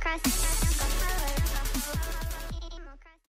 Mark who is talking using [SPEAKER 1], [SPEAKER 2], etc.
[SPEAKER 1] across.